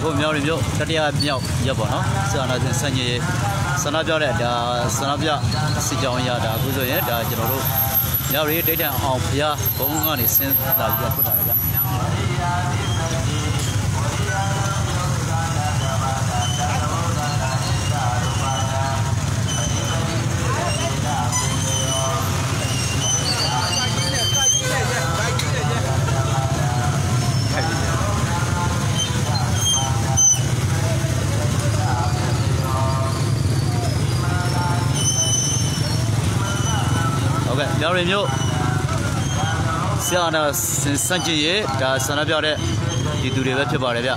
အခုမြောက်ရီမြို့တတိယမြောက်ရက်ပေါ့နော်ဆန္ဒရှင်ဆန့်ကျင်ရေးဆန္ဒပြတဲ့ဒါဆန္ဒပြစစ်ကြောင်းရတာအခုဆိုရင်ဒါကျွန်တော်တို့မြောက်ရီဒိတ်တန်အောင်ဖျားဘုံကနေဆင်းလာပြီးတော့ဖွင့်ပါတယ် တ်ကဲ့မြောက်ရီမြို့ဆရာနာစန့်ကျင်ရေးဒါဆန္ဒပြတဲ့ဒီသူတွေပဲဖြစ်ပါတယ်ဗျအ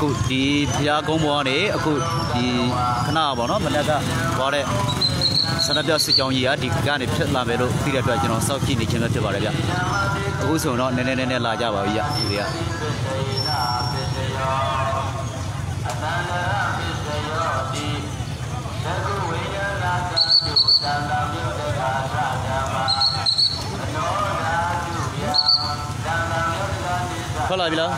ခုဒီဖျားကုန်းပေါ်ကနေအခုဒီခဏပေါ့နော်မနက်ကသွားတဲ့ဆန္ဒပြစစ်ကြောင်းကြီးကဒီကနေဖြစ်လာမယ်လို့သိတဲ့အတွက်ကျွန်တော်စောင့်ကြည့်နေခြင်းပဲဖြစ်ပါတယ်ဗျအခုဆိုတော့နည်းနည်းနည်းနည်းလာကြပါပြီဗျဒီတွေက ထွက်လာပြီလား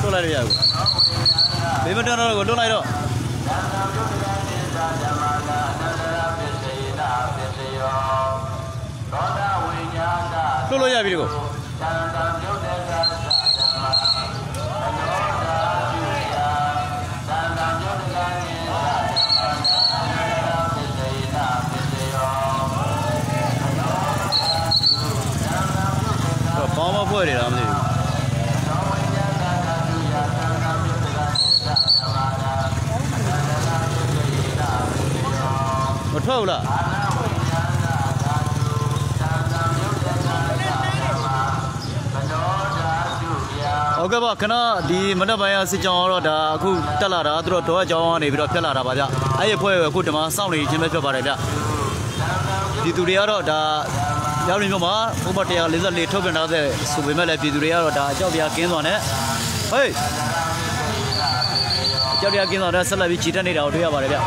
ထွက်လာရပြီဘေးမတော်တော့ကိုတွန်းလိုက်တော့တွန်းလို့ရပြီဒီကို ပေါင်းမဖွဲ့နေတာမသိဘူးမထွက်ဘူးလားဟုတ်ကဲ့ပါခဏဒီမနက်ပိုင်းအစစ်ကြောင်းတော့ဒါအခုတက်လာတာသူတို့တော့အကြောင်းကနေပြီးတော့ဖြတ်လာတာပါဗျအဲ့ဒီဖွဲ့အခုဒီမှာစောင့်နေခြင်းပဲဖြစ်ပါတယ်ဗျဒီသူတွေကတော့ဒါ ရောက်နေမြို့မှာဥပဒေ144ထုတ်ပြန်ထားတဲ့ဆိုပေမဲ့လည်းပြည်သူတွေကတော့ဒါအကြောက်ပြားကင်းသွားနဲ့ဟေးအကြောက်ပြားကင်းသွားတဲ့ဆက်လက်ပြီးခြိတက်နေတာကိုတွေ့ရပါတယ်ဗျ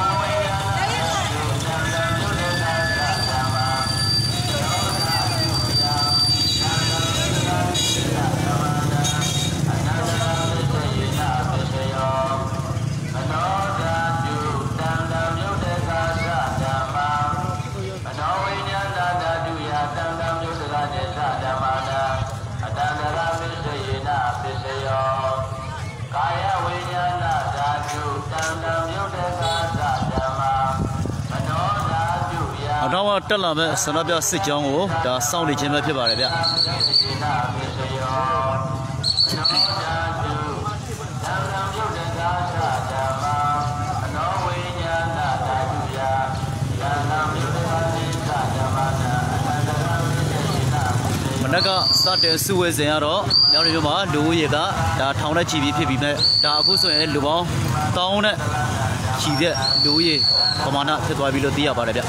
ယအတော့ကတက်လာမဲ့ဆန္ဒပြစစ်ကြောင်းကိုဒါစောင့်နေခြင်းပဲဖြစ်ပါတယ်ဗျစေနာပိစယောမနောဓာတုတံတံမြုပ်တကသဓမ္မာမနောဝိညာဏဓာတုယတံတံမြုပ်တကသဓမ္မာနာအတန္တရပိစေနာပိစယောမနက်ကစတဲ့စုဝေးစဉ်ကတော့ညောင်နေမြို့မှာလူဦးရေကဒါထောင်နဲ့ချီပြီးဖြစ်ပြီးမဲ့ဒါအခုဆိုရင်လူပေါင်းတောင်းနဲ့ချီတဲ့လူဦးရေပမာဏဖြစ်သွားပြီလို့သိရပါတယ်ဗျ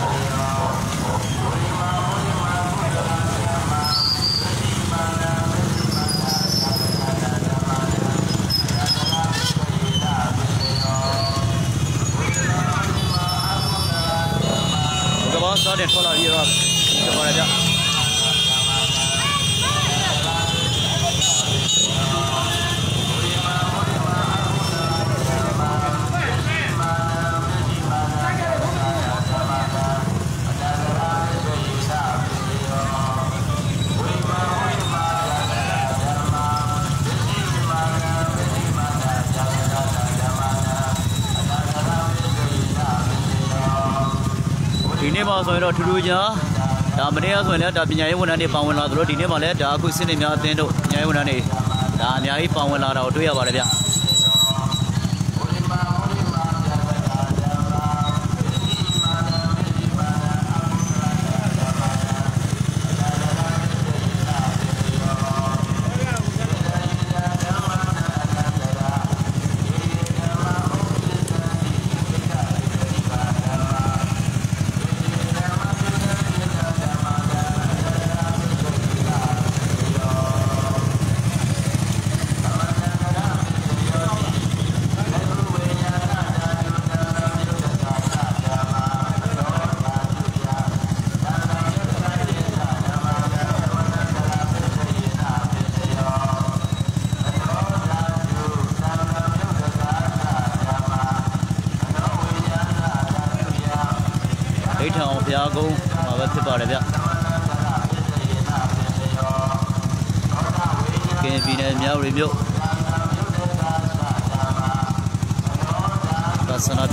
နေ့မှာဆိုရင်တော့ထူးထူးခြားဒါမနေ့ကဆိုရင်လည်းဒါပညာရေးဝန်ထမ်းတွေပါဝင်လာသလိုဒီနေ့မှာလည်းဒါအခုစစ်နေများအသင်းတို့ပညာရေးဝန်ထမ်းတွေဒါအများကြီးပါဝင်လာတာကိုတွေ့ရပါတယ်ဗျ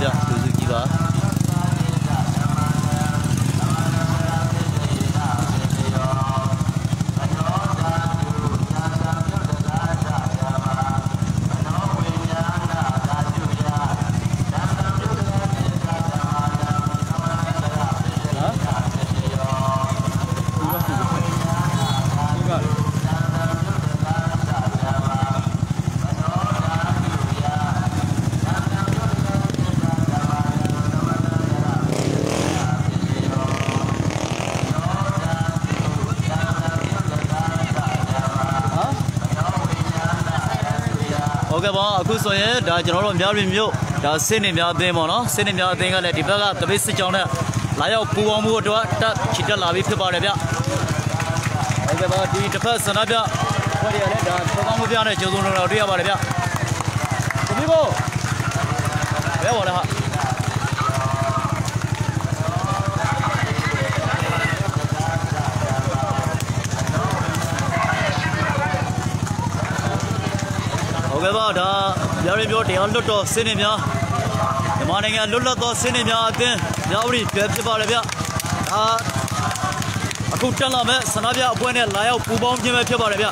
ဒါဆန္ဒပြလူ ဟုတ်ကဲ့ပါအခုဆိုရင်ဒါကျွန်တော်တို့မြောက်ရီမြို့ဒါစစ်နေများအသင်းပေါ့နော်စစ်နေများအသင်းကလည်းဒီဘက်ကတပိတ်စစ်ကြောင်းနဲ့လာရောက်ပူပေါင်းမှုအတွက်တက်ချီတက်လာပြီးဖြစ်ပါတယ်ဗျဟုတ်ကဲ့ပါဒီတစ်ဖက်ဆန္ဒပြဖွဲ့ရလည်းဒါပူပေါင်းမှုပြတဲ့ကျုံစုံတော်တွေ့ရပါတယ်ဗျသမီးဘို့ဘယ်ပါလဲဟာ ဟုတ်ကဲ့ပါဒါရရင်ပြောတရားလွတ်တော်စင်းနေများမြန်မာနိုင်ငံလွတ်လပ်သောစင်းနေများအသင်းမြောက်ရီပြဖြစ်ပါလေဗျဒါအခုတက်လာမဲ့ဆန္ဒပြအဖွဲ့နဲ့လာရောက်ပူပေါင်းခြင်းပဲဖြစ်ပါလေဗျ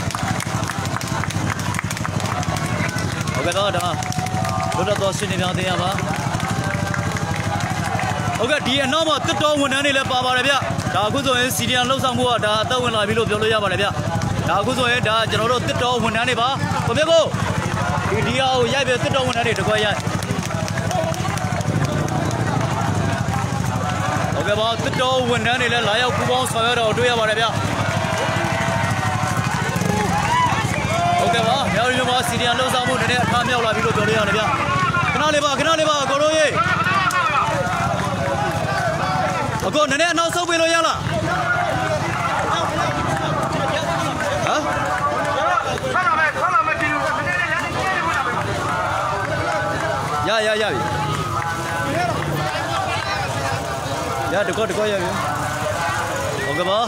ဟုတ်ကဲ့တော့ဒါလွတ်လပ်သောစင်းနေများအသင်းရပါဟုတ်ကဲ့ဒီအနောက်မှာတစ်တော်ဝန်ထမ်းတွေလည်းပါပါတယ်ဗျဒါအခုဆိုရင်စီဒီယန်လှုပ်ဆောင်မှုကဒါအသက်ဝင်လာပြီလို့ပြောလို့ရပါတယ်ဗျဒါအခုဆိုရင်ဒါကျွန်တော်တို့တစ်တော်ဝန်ထမ်းတွေပါကိုမြတ်ကို ဒီဒီဟာကိုရိုက်ပြတစ်တော်ဝန်ထမ်းတွေတကွက်ရိုက်ဟုတ်ကဲ့ပါတစ်တော်ဝန်ထမ်းတွေလည်းလာရောက်ပူးပေါင်းဆောင်ရွက်တော့တွေ့ရပါတယ်ဗျဟုတ်ကဲ့ပါမြောက်ရီမှာစီဒီယန်လှုပ်ဆောင်မှုနည်းနည်းအခါမြောက်လာပြီလို့ပြောလို့ရတယ်ဗျခဏလေးပါခဏလေးပါကိုတို့ရေးအကိုနည်းနည်းအနောက်ဆုတ်ပေးလို့ရလား ရတကောတကောရပြီဟုတ်ကဲ့ပါ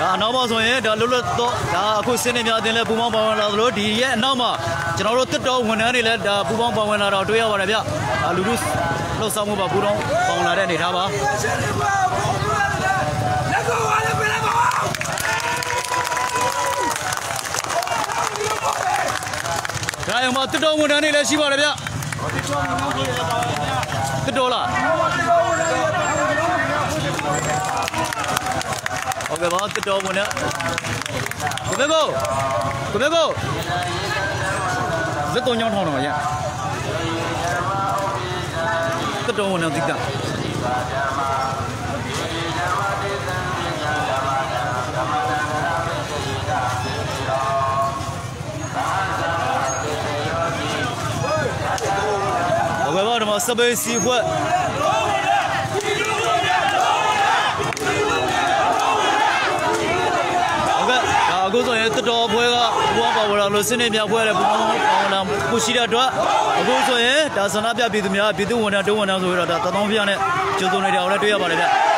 ဒါအနောက်မှာဆိုရင်ဒါလွတ်လွတ်တော့ဒါအခုစင်းနေများအတင်းလဲပူပေါင်းပါဝင်လာသလိုဒီရဲ့အနောက်မှာကျွန်တော်တို့တစ်တော်ဝန်ထမ်းတွေလည်းဒါပူပေါင်းပါဝင်လာတော့တွေ့ရပါတယ်ဗျဒါလူလူလှုပ်ဆောင်မှုပါပူပေါင်းပါဝင်လာတဲ့အနေထားပါ Let's go! Let's go! Let's go! ဒါရုံမှာတစ်တော်ဝန်ထမ်းတွေလည်းရှိပါတယ်ဗျတစ်တော်လား ဟုတ်ကဲ့ပါတစ်တော်ဝန်ထမ်းကိုဘေကိုကိုဘေကိုလက်တော်ညောင်းထောင်းတော့ရတစ်တော်ဝန်ထမ်းတိကဟုတ်ကဲ့ပါဒီမှာစပေးစီဖွဲ့ဟုတ်ကဲ့ ဒါအခုဆိုရင်တတော်ဖွဲကဘူအောင်ပါဝလာလို့စနေမြဖွဲတဲ့ဘူအောင်ပါဝလာပူရှိတဲ့အတွက်အခုဆိုရင်ဒါဆန္ဒပြပြည်သူများပြည်သူဝန်ထမ်းတုံးဝန်ထမ်းဆိုပြီးတော့ဒါတသောင်းပြနဲ့ကျုံစုံနေတာကိုလည်းတွေ့ရပါတယ်ဗျ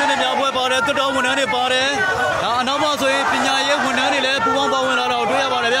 ဆိုရင်စစ်နေများပွဲပါတယ်တွတ်တော်ဝန်ထမ်းတွေပါတယ်ဒါအနောက်မှာဆိုရင်ပညာရေးဝန်ထမ်းတွေလည်းပူးပေါင်းပါဝင်လာတော့တွေ့ရပါတယ်ဗျ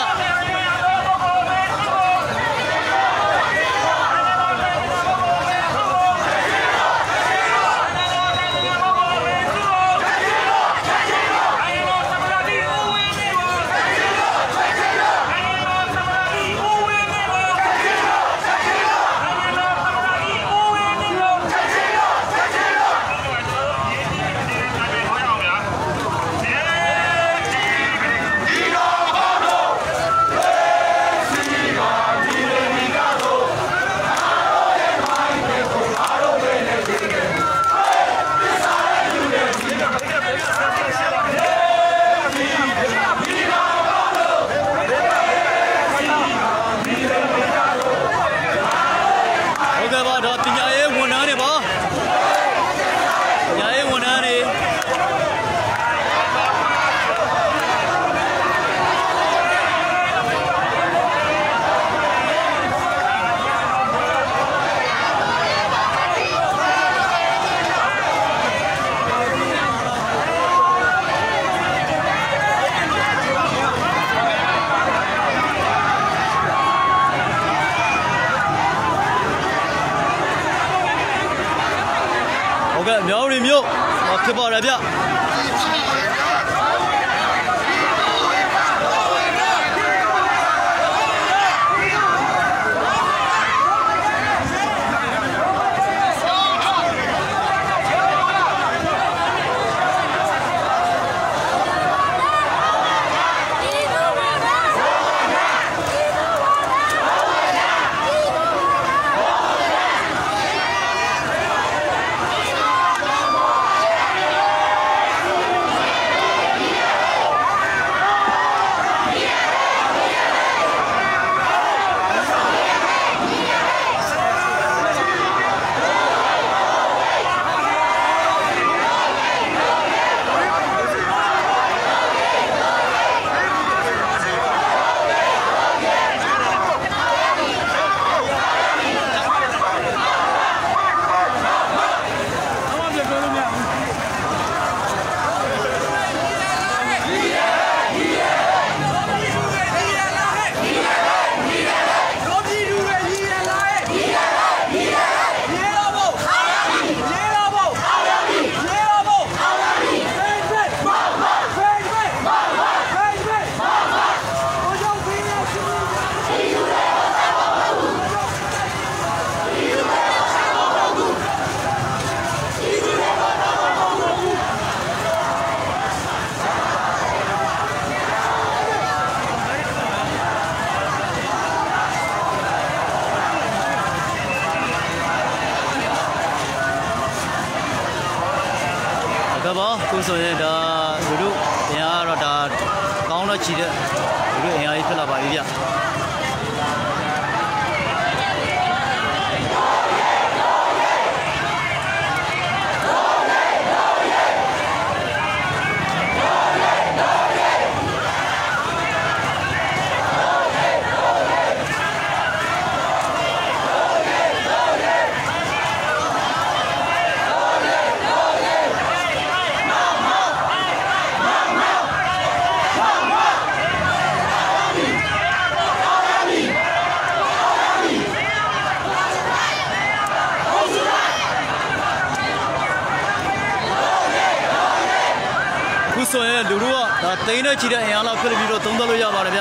ချီတဲ့အင်အားလောက်ဖြစ်ပြီးတော့သုံးသပ်လို့ရပါတယ်ဗျ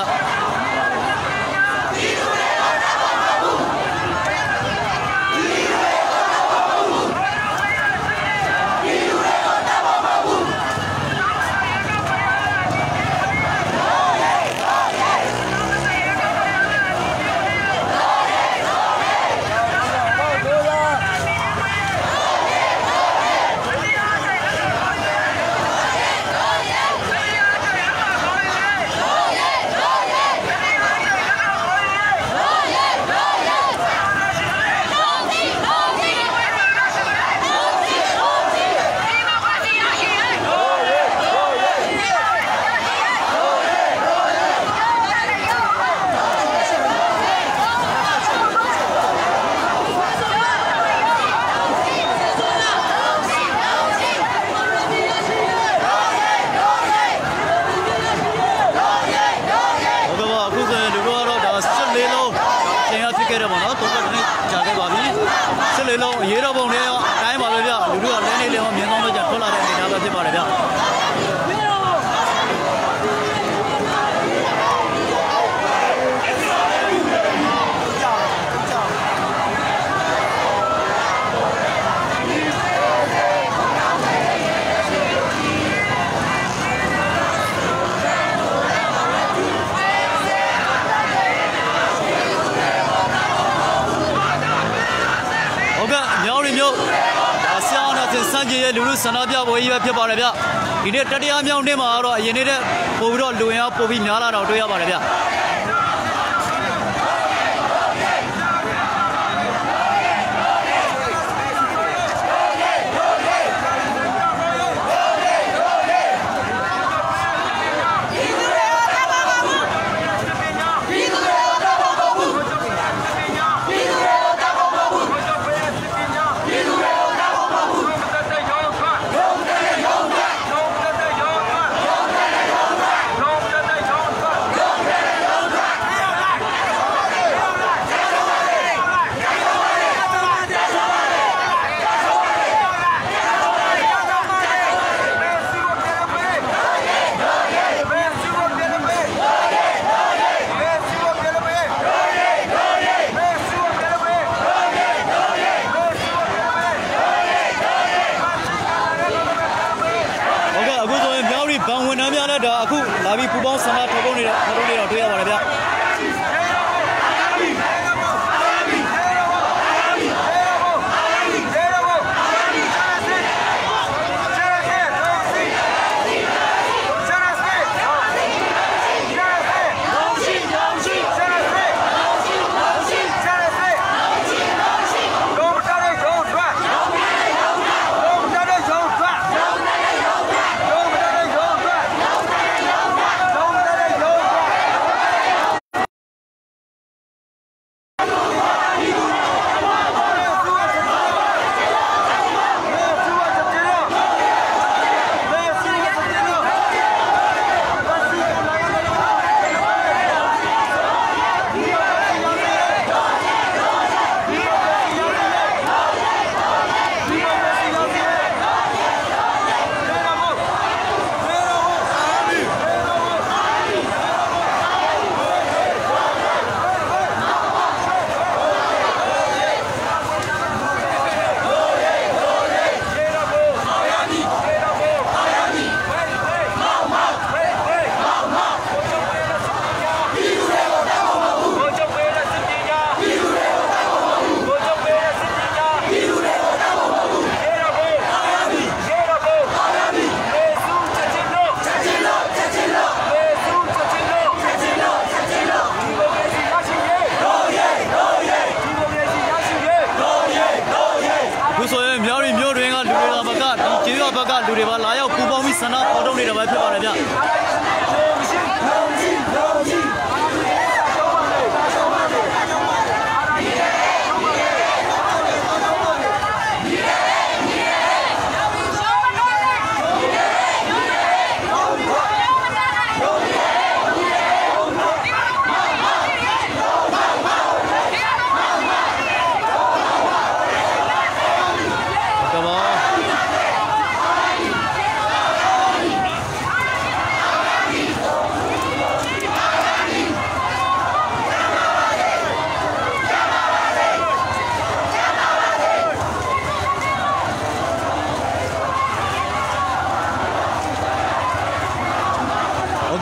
ဟုတ်ကဲ့ပါအခုဆိုရင်လူတို့ကတော့ဒါ14လုံးအင်အားဖြစ်ခဲ့တယ်ပေါ့နော်သုံးသပ်နေကြာခဲ့ပါပြီ 14လုံးအရေးတော်ပုံနဲ့ရောအတိုင်းပါပဲဗျလူတို့ကလဲနေလေရောမြင်းကောင်းတော့ကြာထွက်လာတဲ့အနေအထားပဲဖြစ်ပါတယ်ဗျဟုတ်ကဲ့မြောင်းရီမျိုးဒါဆရာနာစင်စံကြီးရဲ့ လူလူဆန္ဒပြပွဲကြီးပဲဖြစ်ပါတယ်ဗျဒီနေ့တတိယမြောင်းနေ့မှာတော့အရင်နေ့တဲ့ပို့ပြီးတော့လူရင်အားပို့ပြီးများလာတော့တွေ့ရပါတယ်ဗျ လည်းဒါအခုလာပြီးပူပေါင်းဆန္ဒထုတ်ပုံနေတဲ့ထုတ်ပုံနေတော့တွေ့ရပါတယ်ဗျ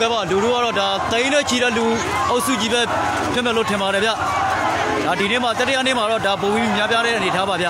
ဟုတ်ကဲ့ပါလူတို့ကတော့ဒါတိန်းနဲ့ချီတဲ့လူအုပ်စုကြီးပဲဖြစ်မယ်လို့ထင်ပါတယ်ဗျဒါဒီနေ့မှာတတိယနေ့မှာတော့ဒါပုံပြီးများပြားတဲ့အနေထားပါဗျ